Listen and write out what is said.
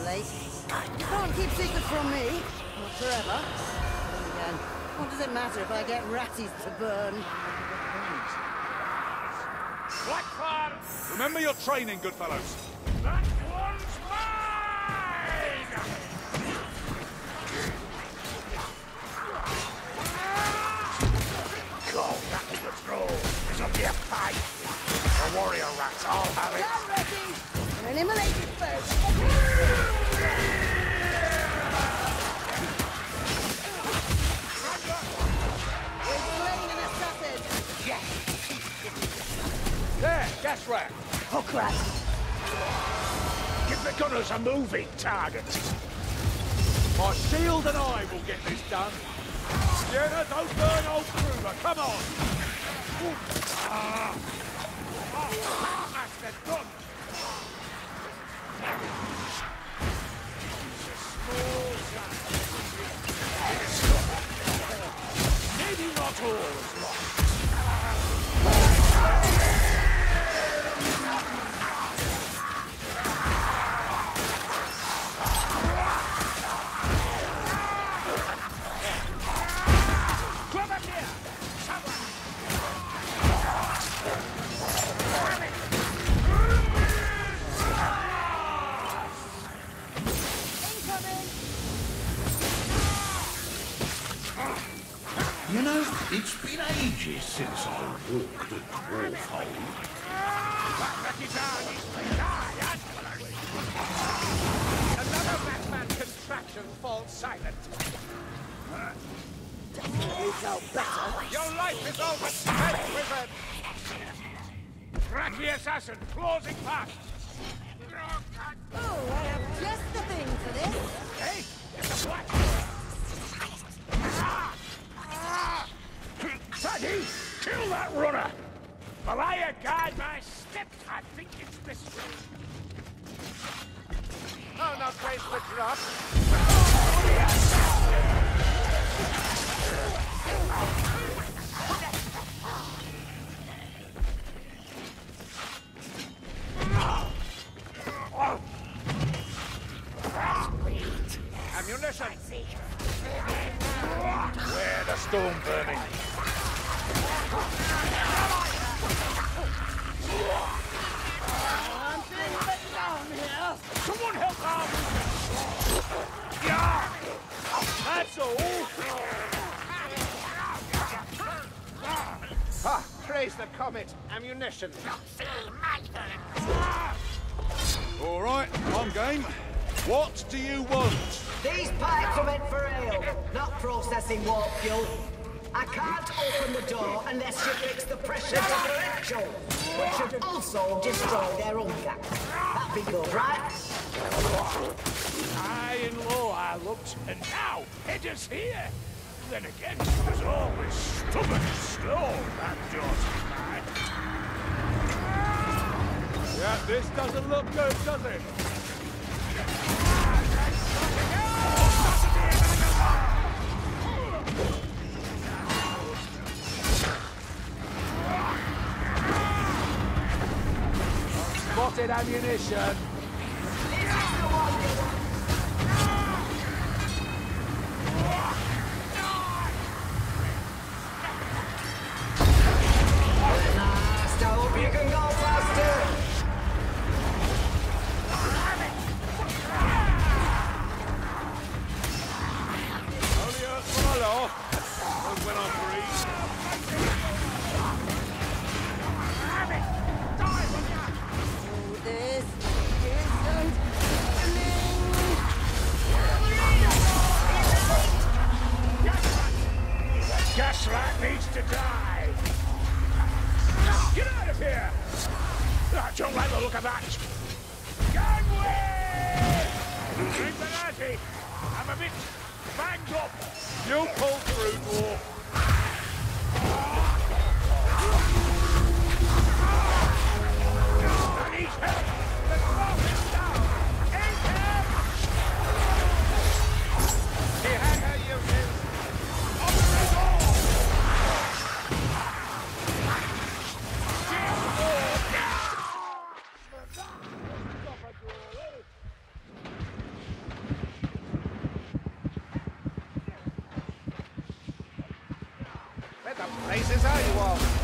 of late. You can't keep secrets from me. Not forever. Again, what does it matter if I get ratties to burn? Blackfire! Remember your training, good fellows. That one's mine! Go, that the throw. It's up your pipe. The warrior rats all have it. I'm ready. An immolated first. Oh, crap. Give the gunners a moving target. My shield and I will get this done. Sienna, don't burn old Kruber. Come on. Ah. Ah, that's the gun. Maybe not all You know, it's been ages since I walked a dwarf hole. Another madman contraption falls silent. Definitely felt better. Your life is over, Red Wizard! Cracky assassin, closing past! Oh, I have just the thing for this. Hey, it's a black! Taddy, kill that runner. I guide my steps? I think it's this way. Oh, no place for drop. Ammunition! Where the storm burning? Someone help out! Yeah! That's all! Ah, praise the comet. Ammunition. All right, I'm game. What do you want? These pipes are meant for ale, not processing warp fuel. I can't open the door unless you fix the pressure differential, which should also destroy their own gas. That'd be good, right? High and low I looked, and now Hedger's here. Then again, she was always stubborn and slow, that daughter mine. Yeah, this doesn't look good, does it? Spotted ammunition. To die. Get out of here! I don't like the look of that. Gangway! I'm a bit banged up. You pull through, dwarf. Faces how you want.